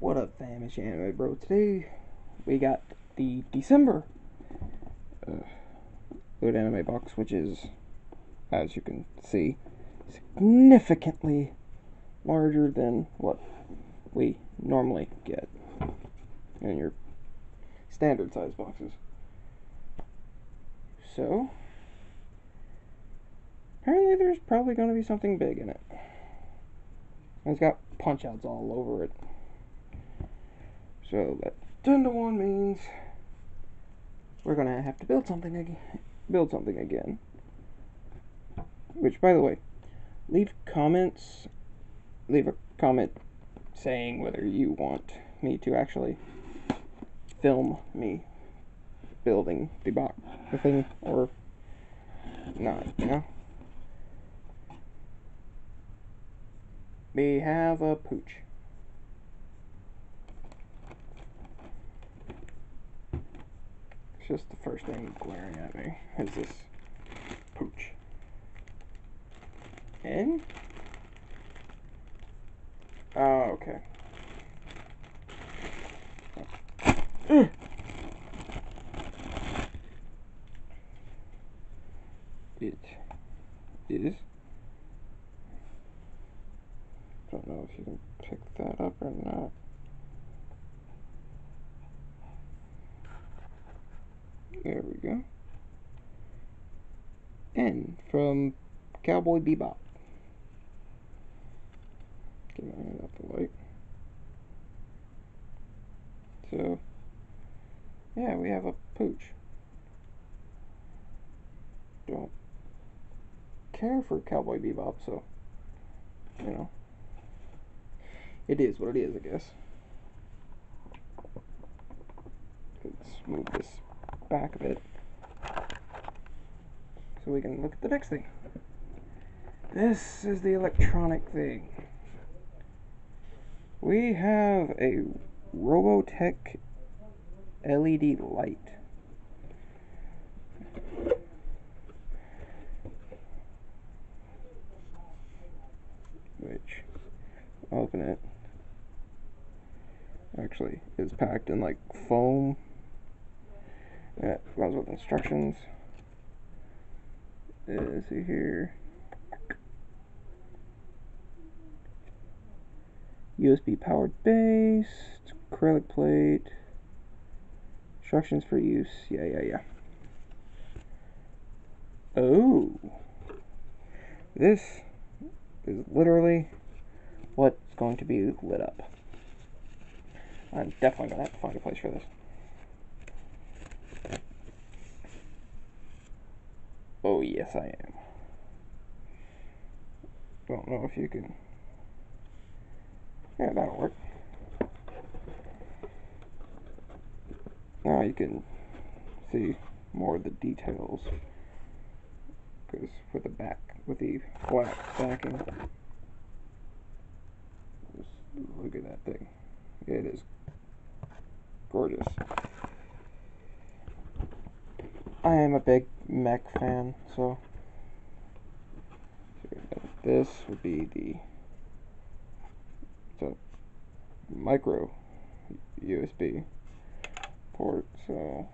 What up, fam? It's anime bro. Today we got the December uh, Loot Anime box, which is, as you can see, significantly larger than what we normally get in your standard size boxes. So, apparently there's probably going to be something big in it. It's got punch outs all over it. So that 10 to 1 means we're gonna have to build something again. Build something again. Which, by the way, leave comments. Leave a comment saying whether you want me to actually film me building the box, the thing, or not. You know. We have a pooch. Just the first thing glaring at me is this pooch. And oh, okay. It is. Don't know if you can pick that up or not. There we go. Ein from Cowboy Bebop. Get my out the light. So, yeah, we have a pooch. Don't care for Cowboy Bebop, so, you know, it is what it is, I guess. Let's move this back of it so we can look at the next thing. This is the electronic thing. We have a Robotech LED light. Which, open it, actually is packed in like foam that runs with instructions. Uh, see here. USB powered base, acrylic plate, instructions for use. Yeah, yeah, yeah. Oh, this is literally what's going to be lit up. I'm definitely going to have to find a place for this. Yes, I am. Don't know if you can. Yeah, that'll work. Now you can see more of the details. Because with the back, with the flat backing. Just look at that thing. It is gorgeous. I am a big mech fan, so this would be the the micro USB port, so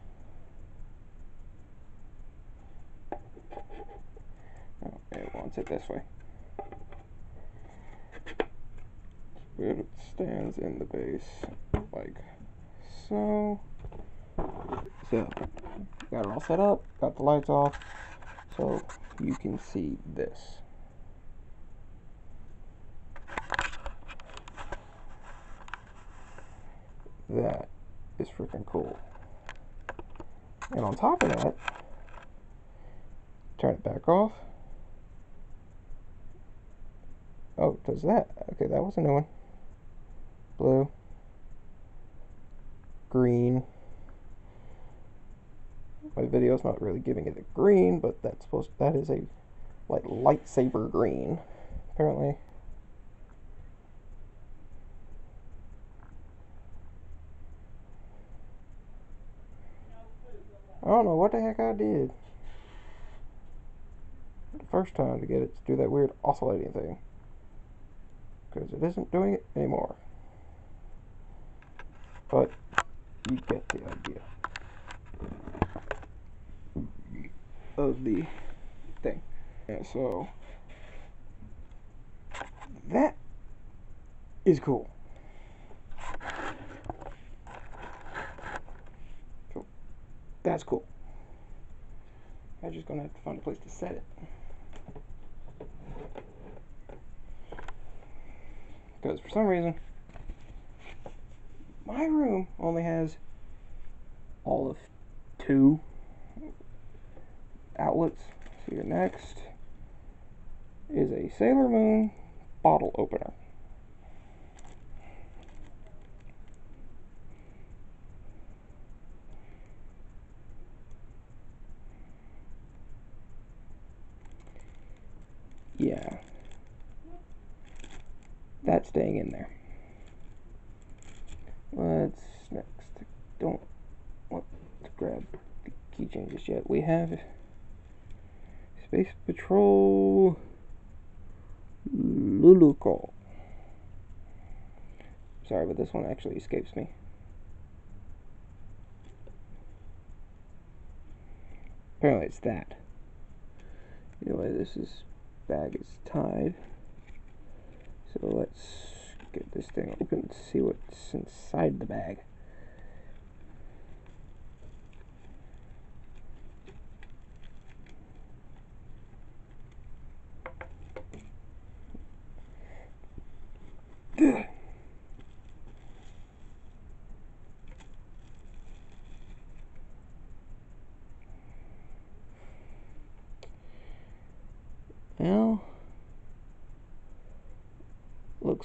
oh, it wants it this way. It stands in the base like so. So got it all set up, got the lights off, so you can see this. That is freaking cool. And on top of that, turn it back off. Oh, does that? Okay, that was a new one. Blue. Green my video's not really giving it a green, but that's supposed to, that is a like lightsaber green, apparently. I don't know what the heck I did. The first time to get it to do that weird oscillating thing. Because it isn't doing it anymore. but you get the idea of the thing. Yeah, so that is cool. Cool. That's cool. I'm just gonna have to find a place to set it. Because for some reason, my room only has all of two outlets. So your next is a Sailor Moon bottle opener. Yeah. That's staying in there. What's next? Don't want to grab the keychain just yet. We have Space Patrol Luluco. Sorry, but this one actually escapes me. Apparently it's that. Anyway, this is bag is tied. So let's get this thing open and see what's inside the bag.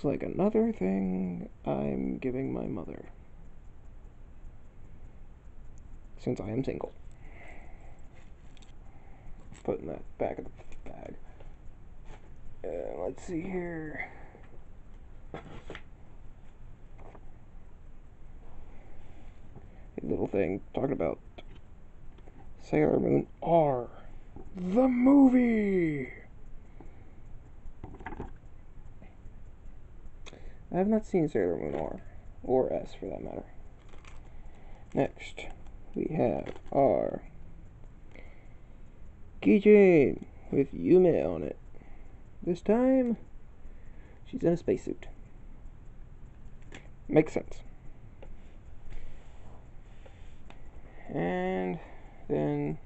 Looks like another thing I'm giving my mother. Since I am single. Putting that back in the bag. Uh, let's see here. A little thing talking about Sailor Moon R, the movie. I have not seen Sailor Moon R, or S for that matter. Next, we have our keychain with Yume on it. This time, she's in a spacesuit. Makes sense. And then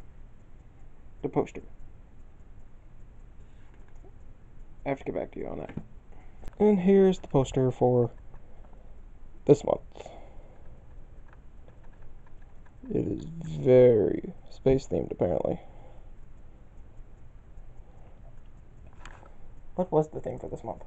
the poster. I have to get back to you on that. And here's the poster for this month. It is very space themed, apparently. What was the theme for this month?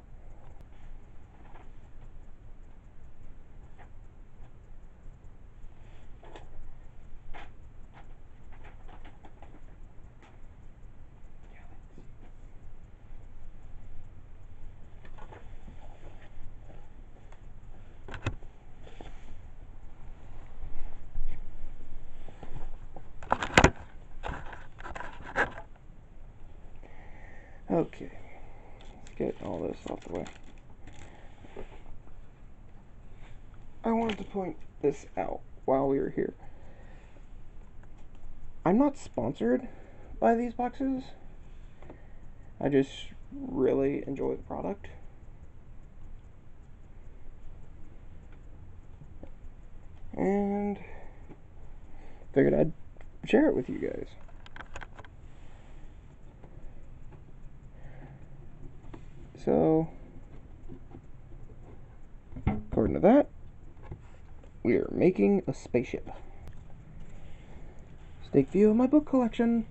Okay, let's get all this off the way. I wanted to point this out while we were here. I'm not sponsored by these boxes. I just really enjoy the product. And figured I'd share it with you guys. So, according to that, we are making a spaceship. Stake view of my book collection.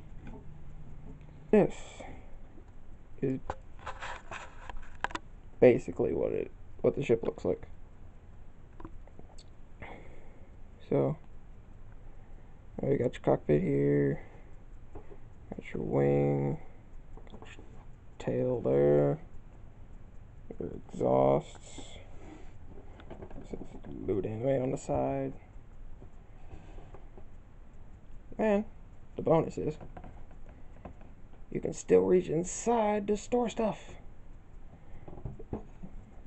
This is basically what it what the ship looks like. So, you got your cockpit here, got your wing, got your tail there exhausts. This is looting on the side. And the bonus is you can still reach inside to store stuff.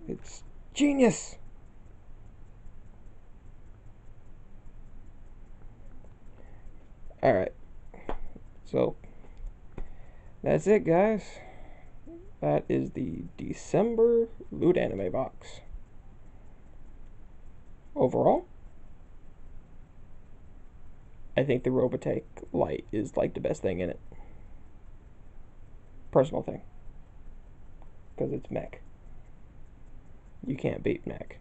It's genius! Alright. So, that's it, guys. That is the December Loot Anime box. Overall, I think the Robotech Light is like the best thing in it. Personal thing. Because it's mech. You can't beat mech.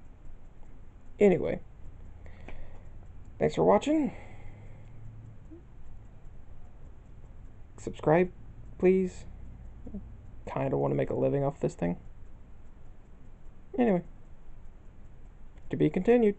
Anyway, thanks for watching. Subscribe, please. Kind of want to make a living off this thing. Anyway, to be continued.